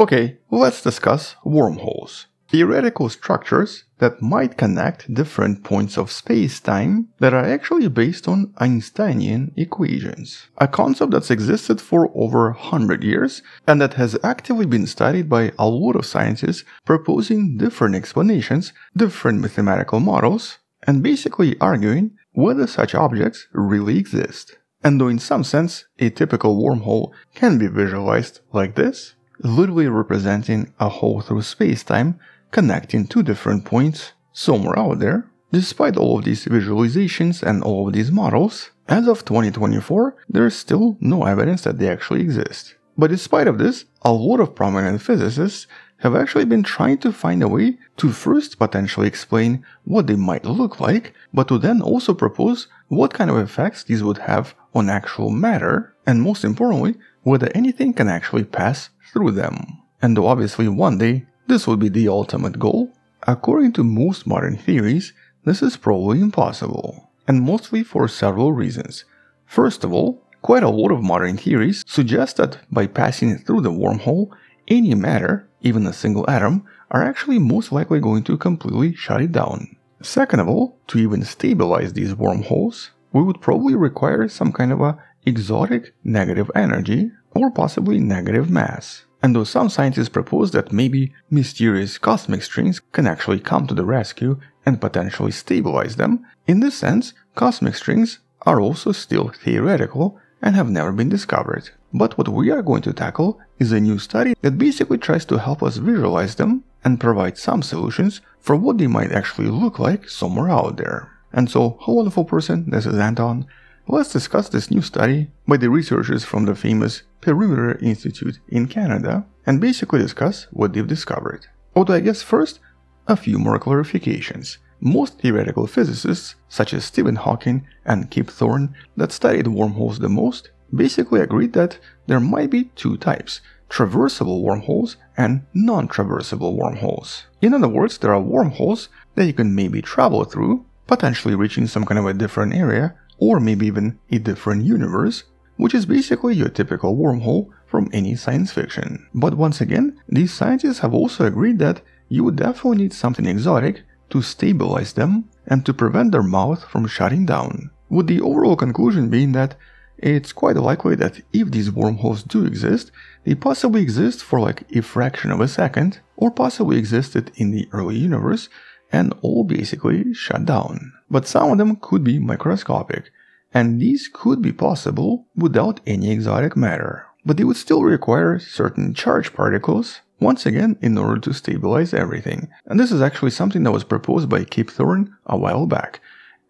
Okay, let's discuss wormholes. Theoretical structures that might connect different points of space-time that are actually based on Einsteinian equations. A concept that's existed for over 100 years and that has actively been studied by a lot of scientists proposing different explanations, different mathematical models, and basically arguing whether such objects really exist. And though in some sense a typical wormhole can be visualized like this, literally representing a hole through space-time connecting two different points somewhere out there. Despite all of these visualizations and all of these models, as of 2024, there is still no evidence that they actually exist. But despite of this, a lot of prominent physicists have actually been trying to find a way to first potentially explain what they might look like, but to then also propose what kind of effects these would have on actual matter, and most importantly, whether anything can actually pass through them. And though obviously one day this would be the ultimate goal. According to most modern theories, this is probably impossible, and mostly for several reasons. First of all, quite a lot of modern theories suggest that by passing through the wormhole, any matter, even a single atom, are actually most likely going to completely shut it down. Second of all, to even stabilize these wormholes, we would probably require some kind of a exotic negative energy or possibly negative mass. And though some scientists propose that maybe mysterious cosmic strings can actually come to the rescue and potentially stabilize them, in this sense, cosmic strings are also still theoretical and have never been discovered. But what we are going to tackle is a new study that basically tries to help us visualize them and provide some solutions for what they might actually look like somewhere out there. And so, hello wonderful person, this is Anton, Let's discuss this new study by the researchers from the famous Perimeter Institute in Canada and basically discuss what they've discovered. Although I guess first, a few more clarifications. Most theoretical physicists, such as Stephen Hawking and Kip Thorne, that studied wormholes the most, basically agreed that there might be two types traversable wormholes and non traversable wormholes. In other words, there are wormholes that you can maybe travel through, potentially reaching some kind of a different area or maybe even a different universe, which is basically your typical wormhole from any science fiction. But once again, these scientists have also agreed that you would definitely need something exotic to stabilize them and to prevent their mouth from shutting down. With the overall conclusion being that it's quite likely that if these wormholes do exist, they possibly exist for like a fraction of a second, or possibly existed in the early universe, and all basically shut down. But some of them could be microscopic, and these could be possible without any exotic matter. But they would still require certain charge particles, once again in order to stabilize everything. And this is actually something that was proposed by Kip Thorne a while back.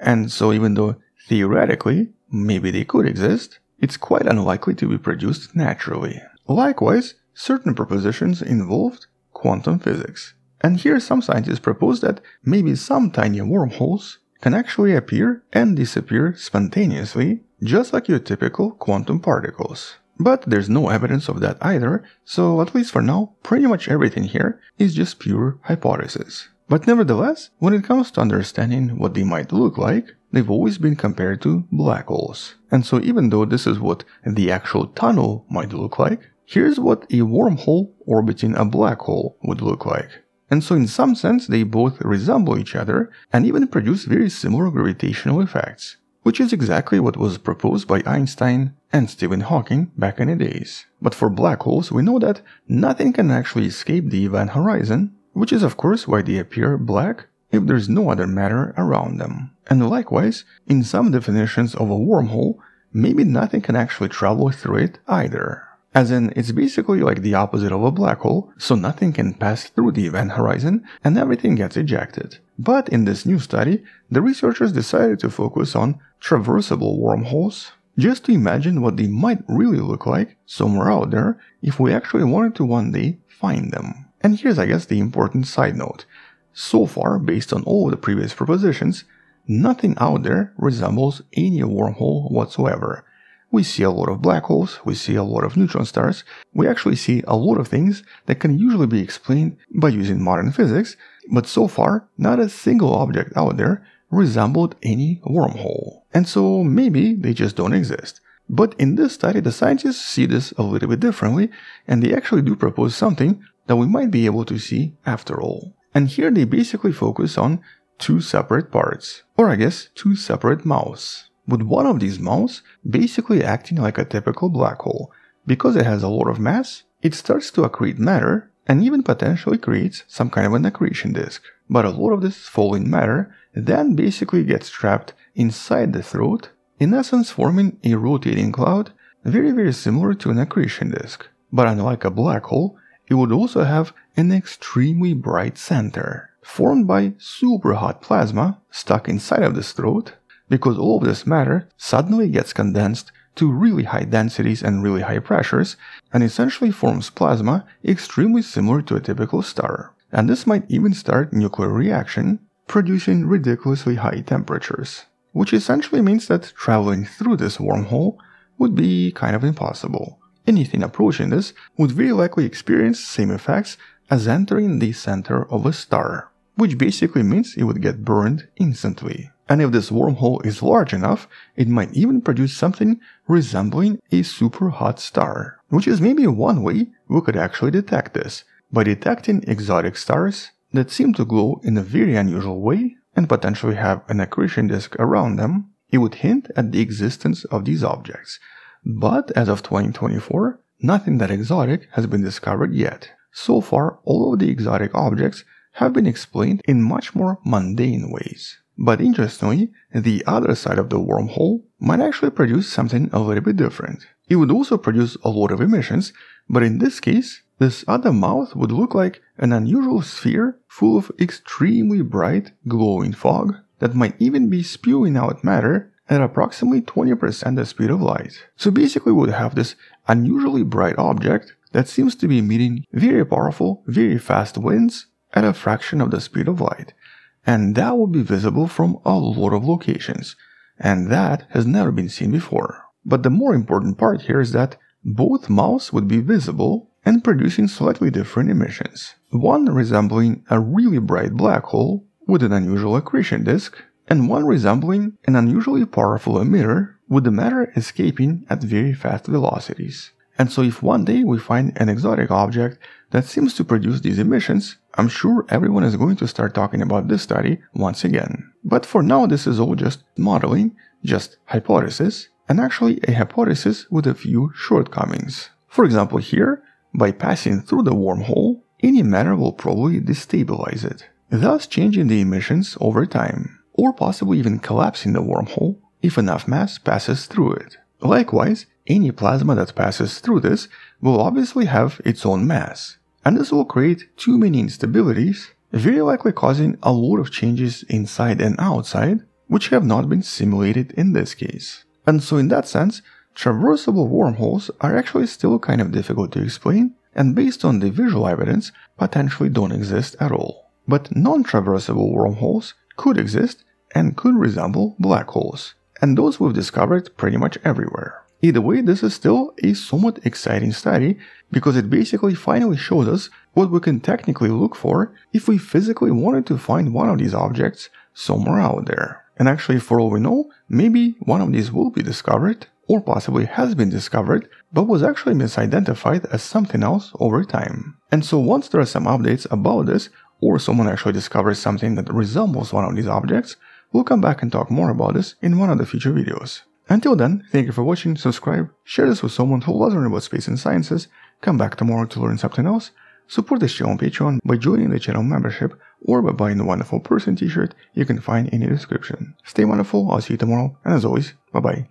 And so even though theoretically maybe they could exist, it's quite unlikely to be produced naturally. Likewise, certain propositions involved quantum physics. And here some scientists propose that maybe some tiny wormholes can actually appear and disappear spontaneously, just like your typical quantum particles. But there's no evidence of that either, so at least for now, pretty much everything here is just pure hypothesis. But nevertheless, when it comes to understanding what they might look like, they've always been compared to black holes. And so even though this is what the actual tunnel might look like, here's what a wormhole orbiting a black hole would look like and so in some sense they both resemble each other and even produce very similar gravitational effects, which is exactly what was proposed by Einstein and Stephen Hawking back in the days. But for black holes, we know that nothing can actually escape the event horizon, which is of course why they appear black if there's no other matter around them. And likewise, in some definitions of a wormhole, maybe nothing can actually travel through it either. As in, it's basically like the opposite of a black hole, so nothing can pass through the event horizon and everything gets ejected. But in this new study, the researchers decided to focus on traversable wormholes, just to imagine what they might really look like somewhere out there if we actually wanted to one day find them. And here's, I guess, the important side note. So far, based on all the previous propositions, nothing out there resembles any wormhole whatsoever we see a lot of black holes, we see a lot of neutron stars, we actually see a lot of things that can usually be explained by using modern physics, but so far, not a single object out there resembled any wormhole. And so maybe they just don't exist. But in this study, the scientists see this a little bit differently, and they actually do propose something that we might be able to see after all. And here they basically focus on two separate parts, or I guess two separate mouths, with one of these mouths basically acting like a typical black hole. Because it has a lot of mass, it starts to accrete matter and even potentially creates some kind of an accretion disk. But a lot of this falling matter then basically gets trapped inside the throat, in essence forming a rotating cloud very very similar to an accretion disk. But unlike a black hole, it would also have an extremely bright center, formed by super hot plasma stuck inside of this throat, because all of this matter suddenly gets condensed to really high densities and really high pressures, and essentially forms plasma extremely similar to a typical star. And this might even start nuclear reaction, producing ridiculously high temperatures, which essentially means that traveling through this wormhole would be kind of impossible. Anything approaching this would very likely experience the same effects as entering the center of a star, which basically means it would get burned instantly. And if this wormhole is large enough, it might even produce something resembling a super hot star, which is maybe one way we could actually detect this, by detecting exotic stars that seem to glow in a very unusual way and potentially have an accretion disk around them, it would hint at the existence of these objects. But as of 2024, nothing that exotic has been discovered yet. So far, all of the exotic objects have been explained in much more mundane ways. But interestingly, the other side of the wormhole might actually produce something a little bit different. It would also produce a lot of emissions, but in this case, this other mouth would look like an unusual sphere full of extremely bright, glowing fog that might even be spewing out matter at approximately 20% the speed of light. So basically we would have this unusually bright object that seems to be emitting very powerful, very fast winds at a fraction of the speed of light and that will be visible from a lot of locations, and that has never been seen before. But the more important part here is that both mouths would be visible and producing slightly different emissions. One resembling a really bright black hole with an unusual accretion disk, and one resembling an unusually powerful emitter with the matter escaping at very fast velocities. And so if one day we find an exotic object that seems to produce these emissions, I'm sure everyone is going to start talking about this study once again. But for now this is all just modeling, just hypothesis, and actually a hypothesis with a few shortcomings. For example here, by passing through the wormhole, any matter will probably destabilize it, thus changing the emissions over time, or possibly even collapsing the wormhole if enough mass passes through it. Likewise, any plasma that passes through this will obviously have its own mass, and this will create too many instabilities, very likely causing a lot of changes inside and outside, which have not been simulated in this case. And so in that sense, traversable wormholes are actually still kind of difficult to explain, and based on the visual evidence, potentially don't exist at all. But non-traversable wormholes could exist and could resemble black holes, and those we've discovered pretty much everywhere. Either way, this is still a somewhat exciting study because it basically finally shows us what we can technically look for if we physically wanted to find one of these objects somewhere out there. And actually, for all we know, maybe one of these will be discovered, or possibly has been discovered, but was actually misidentified as something else over time. And so once there are some updates about this, or someone actually discovers something that resembles one of these objects, we'll come back and talk more about this in one of the future videos. Until then, thank you for watching, subscribe, share this with someone who loves learning about space and sciences, come back tomorrow to learn something else, support the channel on Patreon by joining the channel membership or by buying the wonderful person t-shirt you can find in the description. Stay wonderful, I'll see you tomorrow, and as always, bye bye.